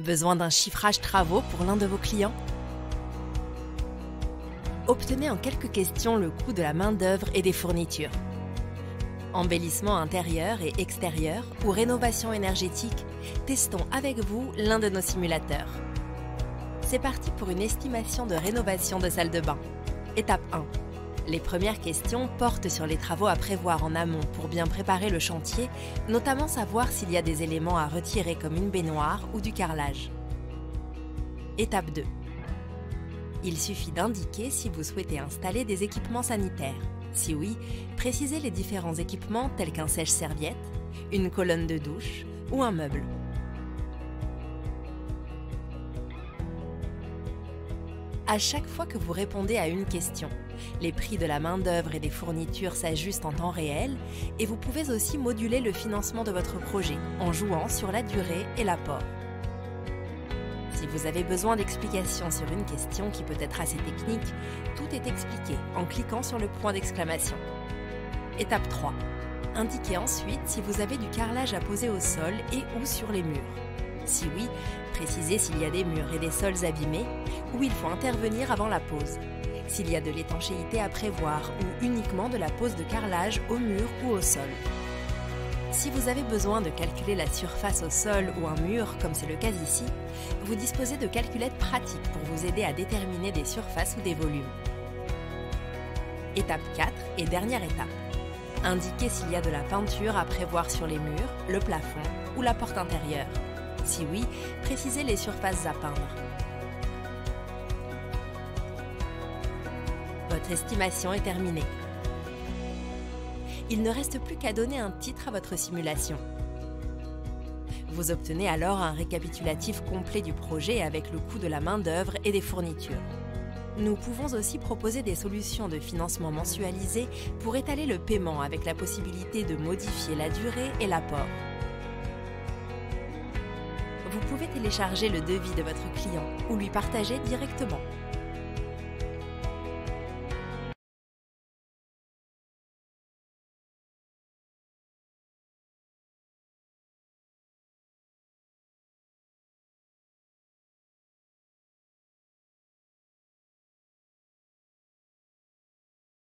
Besoin d'un chiffrage travaux pour l'un de vos clients? Obtenez en quelques questions le coût de la main-d'œuvre et des fournitures. Embellissement intérieur et extérieur ou rénovation énergétique, testons avec vous l'un de nos simulateurs. C'est parti pour une estimation de rénovation de salle de bain. Étape 1. Les premières questions portent sur les travaux à prévoir en amont pour bien préparer le chantier, notamment savoir s'il y a des éléments à retirer comme une baignoire ou du carrelage. Étape 2. Il suffit d'indiquer si vous souhaitez installer des équipements sanitaires. Si oui, précisez les différents équipements tels qu'un sèche-serviette, une colonne de douche ou un meuble. À chaque fois que vous répondez à une question, les prix de la main-d'œuvre et des fournitures s'ajustent en temps réel et vous pouvez aussi moduler le financement de votre projet en jouant sur la durée et l'apport. Si vous avez besoin d'explications sur une question qui peut être assez technique, tout est expliqué en cliquant sur le point d'exclamation. Étape 3. Indiquez ensuite si vous avez du carrelage à poser au sol et ou sur les murs. Si oui, précisez s'il y a des murs et des sols abîmés ou il faut intervenir avant la pose. S'il y a de l'étanchéité à prévoir ou uniquement de la pose de carrelage au mur ou au sol. Si vous avez besoin de calculer la surface au sol ou un mur, comme c'est le cas ici, vous disposez de calculettes pratiques pour vous aider à déterminer des surfaces ou des volumes. Étape 4 et dernière étape. Indiquez s'il y a de la peinture à prévoir sur les murs, le plafond ou la porte intérieure. Si oui, précisez les surfaces à peindre. Votre estimation est terminée. Il ne reste plus qu'à donner un titre à votre simulation. Vous obtenez alors un récapitulatif complet du projet avec le coût de la main-d'œuvre et des fournitures. Nous pouvons aussi proposer des solutions de financement mensualisé pour étaler le paiement avec la possibilité de modifier la durée et l'apport. Vous pouvez télécharger le devis de votre client ou lui partager directement.